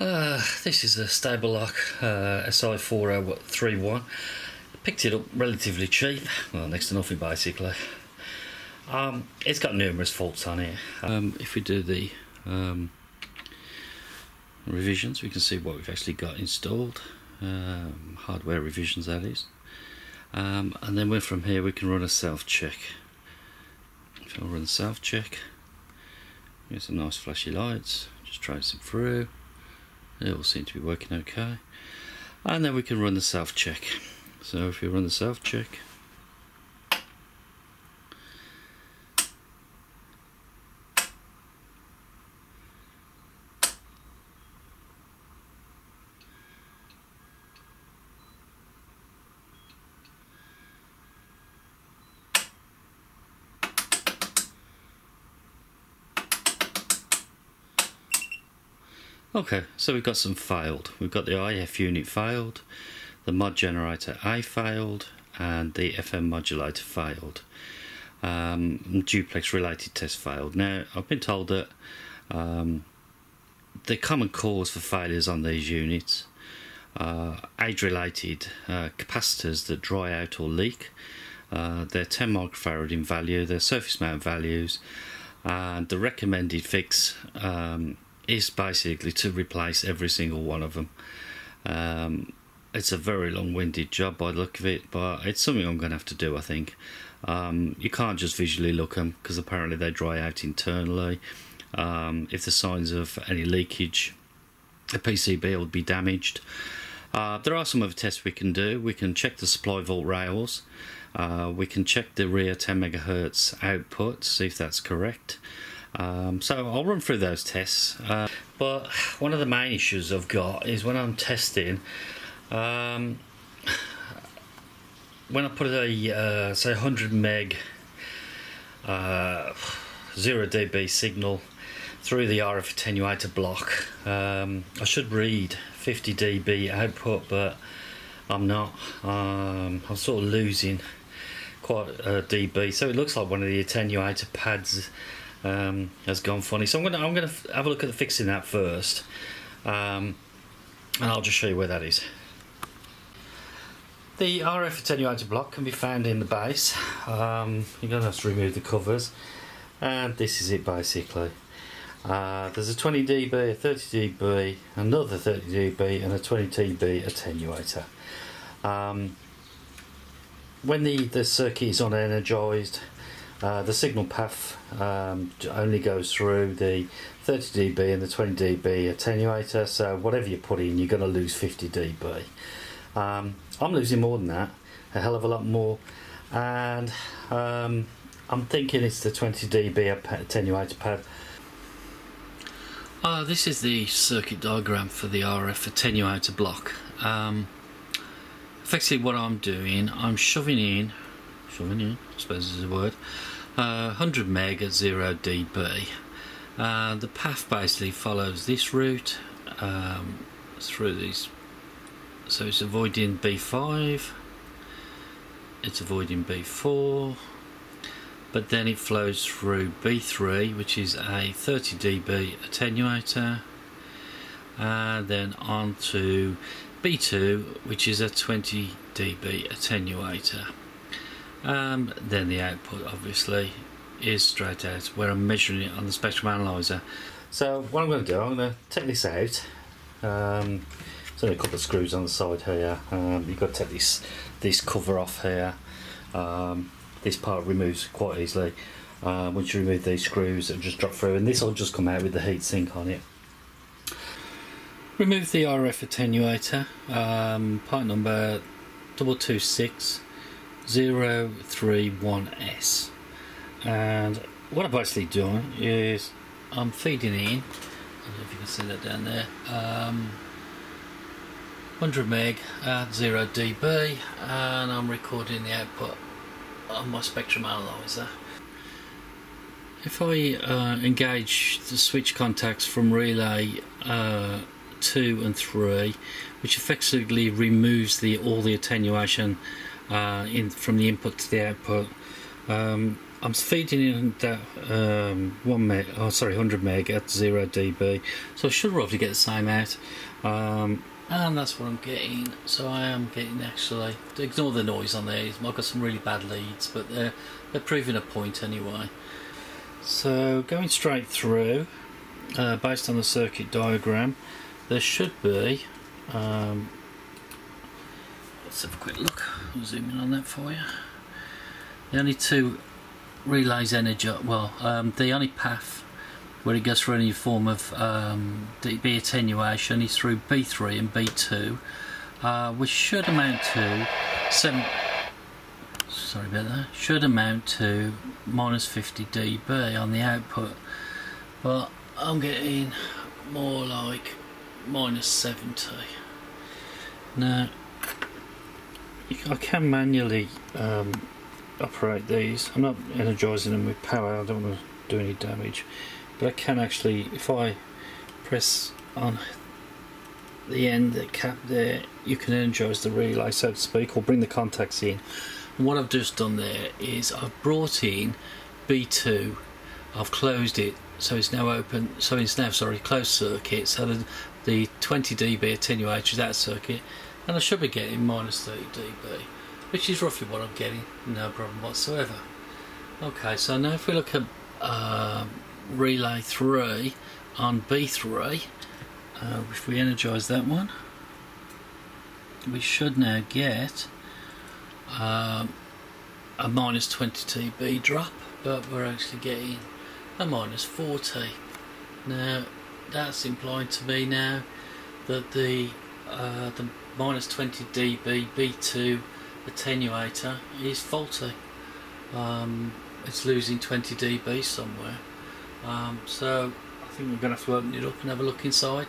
Uh, this is a Stabilock uh, SI4031. Picked it up relatively cheap, well, next to nothing basically. Um, it's got numerous faults on it. Um, if we do the um, revisions, we can see what we've actually got installed. Um, hardware revisions, that is. Um, and then we from here we can run a self check. If I run the self check, get some nice flashy lights, just trace them through. It all seems to be working okay. And then we can run the self check. So if you run the self check, Okay, so we've got some failed. We've got the IF unit failed, the mod generator I failed, and the FM modulator failed. Um, duplex related test failed. Now, I've been told that um, the common cause for failures on these units are age related uh, capacitors that dry out or leak. Uh, they're 10 microfarad in value, they're surface mount values, and the recommended fix um, is basically to replace every single one of them. Um, it's a very long-winded job by the look of it, but it's something I'm going to have to do. I think um, you can't just visually look them because apparently they dry out internally. Um, if there's signs of any leakage, the PCB will be damaged. Uh, there are some other tests we can do. We can check the supply vault rails. Uh, we can check the rear 10 megahertz output, see if that's correct. Um, so I'll run through those tests. Uh, but one of the main issues I've got is when I'm testing, um, when I put a uh, say 100 meg uh, 0 dB signal through the RF attenuator block, um, I should read 50 dB output, but I'm not. Um, I'm sort of losing quite a dB, so it looks like one of the attenuator pads um, has gone funny. So I'm gonna I'm gonna have a look at fixing that first, um, and I'll just show you where that is. The RF attenuator block can be found in the base. Um, you're gonna have to remove the covers, and this is it basically. Uh, there's a 20 dB, a 30 dB, another 30 dB, and a 20 dB attenuator. Um, when the, the circuit is unenergized, uh, the signal path um, only goes through the 30 dB and the 20 dB attenuator, so whatever you put in, you're going to lose 50 dB. Um, I'm losing more than that, a hell of a lot more, and um, I'm thinking it's the 20 dB attenuator pad. Uh, this is the circuit diagram for the RF attenuator block. Um, effectively, what I'm doing, I'm shoving in, shoving in, I suppose is a word, 100 uh, meg at 0 dB. Uh, the path basically follows this route um, through these. So it's avoiding B5, it's avoiding B4, but then it flows through B3, which is a 30 dB attenuator, and then on to B2, which is a 20 dB attenuator. Um, then the output obviously is straight out where I'm measuring it on the spectrum analyzer. So what I'm going to do, I'm going to take this out. Um, there's only a couple of screws on the side here. Um, you've got to take this this cover off here. Um, this part removes quite easily. Uh, once you remove these screws, it'll just drop through, and this will just come out with the heat sink on it. Remove the RF attenuator, um, part number 226 031S and what I'm basically doing is I'm feeding in I don't know if you can see that down there um, 100 meg at 0 dB and I'm recording the output on my spectrum analyzer. If I uh, engage the switch contacts from relay uh, 2 and 3 which effectively removes the all the attenuation uh, in from the input to the output. Um, I'm feeding in that um, one meg, oh sorry, 100 meg at zero dB, so I should roughly get the same out. Um, and that's what I'm getting. So I am getting actually. Ignore the noise on there. I've got some really bad leads, but they're they're proving a point anyway. So going straight through, uh, based on the circuit diagram, there should be. Um, let's have a quick look. I'll zoom in on that for you. The only two relays energy, well, um, the only path where it goes through any form of um, dB attenuation is through B3 and B2, uh, which should amount to seven. Sorry about that. Should amount to minus 50 dB on the output, but I'm getting more like minus 70. Now, I can manually um, operate these. I'm not energizing them with power, I don't want to do any damage. But I can actually, if I press on the end, the cap there, you can energize the relay, so to speak, or bring the contacts in. And what I've just done there is I've brought in B2, I've closed it, so it's now open, so it's now, sorry, closed circuit, so the, the 20 dB attenuator is that circuit, and I should be getting minus 30 dB which is roughly what I'm getting, no problem whatsoever. Okay, so now if we look at uh, relay 3 on B3, uh, if we energise that one, we should now get um, a minus 20 dB drop, but we're actually getting a minus 40. Now, that's implying to me now that the uh, the minus 20 dB B2 attenuator is faulty. Um, it's losing 20 dB somewhere. Um, so I think we're going to have to open it up and have a look inside.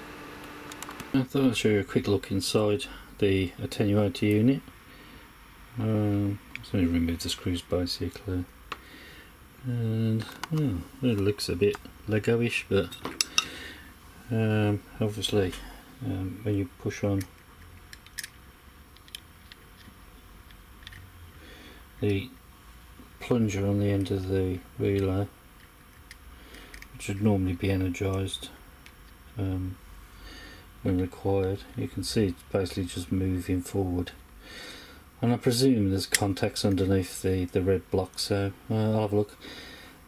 I thought I'd show you a quick look inside the attenuator unit. Um, me remove the screws basically. And oh, it looks a bit Lego-ish, but um, obviously um, when you push on the plunger on the end of the relay which would normally be energized um, when required. You can see it's basically just moving forward. And I presume there's contacts underneath the, the red block so uh, I'll have a look.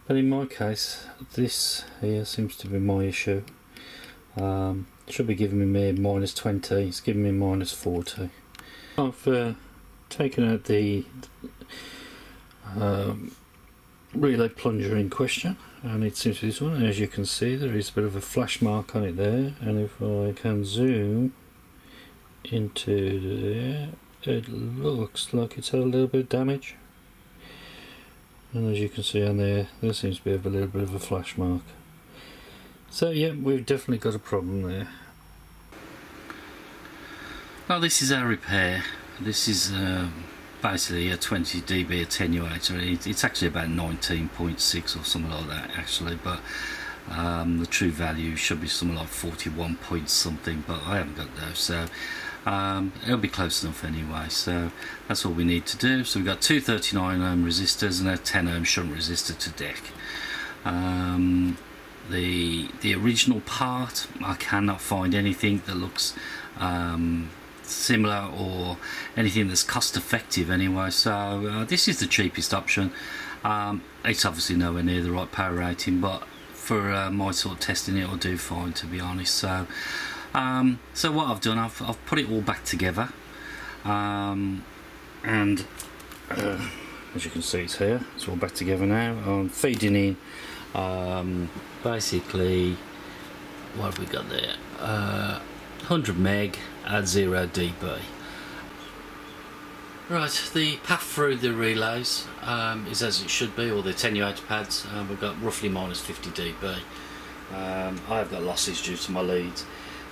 But in my case this here seems to be my issue. Um, should be giving me minus 20 it's giving me minus 40 I've uh, taken out the um, relay plunger in question and it seems to be this one as you can see there is a bit of a flash mark on it there and if I can zoom into there it looks like it's had a little bit of damage. And as you can see on there there seems to be a little bit of a flash mark. So yeah we've definitely got a problem there. Well this is our repair this is um, basically a 20 dB attenuator. It's actually about 19.6 or something like that actually, but um, the true value should be something like 41 point something, but I haven't got those, so um, it'll be close enough anyway. So that's all we need to do. So we've got two 39 ohm resistors and a 10 ohm shunt resistor to deck. Um, the the original part, I cannot find anything that looks um, similar or anything that's cost effective anyway. So uh, this is the cheapest option. Um, it's obviously nowhere near the right power rating but for uh, my sort of testing it will do fine to be honest. So um, so what I've done I've, I've put it all back together. Um, and uh, as you can see it's here. It's all back together now. I'm feeding in um, basically what have we got there 100 uh, meg at 0 dB. Right, the path through the relays um, is as it should be, or the attenuator pads. Um, we've got roughly minus 50 dB. Um, I have got losses due to my leads.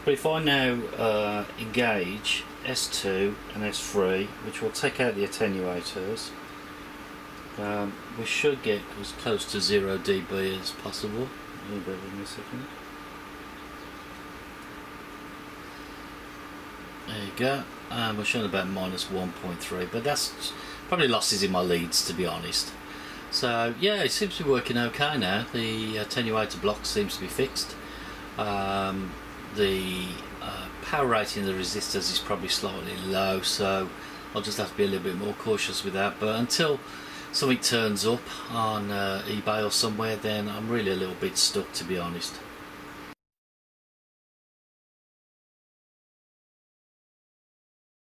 But if I now uh, engage S2 and S3, which will take out the attenuators, um, we should get as close to 0 dB as possible. Bear with me a second. There you go. Um, we're showing about minus 1.3, but that's probably losses in my leads to be honest. So yeah, it seems to be working okay now. The attenuator block seems to be fixed. Um, the uh, power rating of the resistors is probably slightly low, so I'll just have to be a little bit more cautious with that. But until something turns up on uh, eBay or somewhere, then I'm really a little bit stuck to be honest.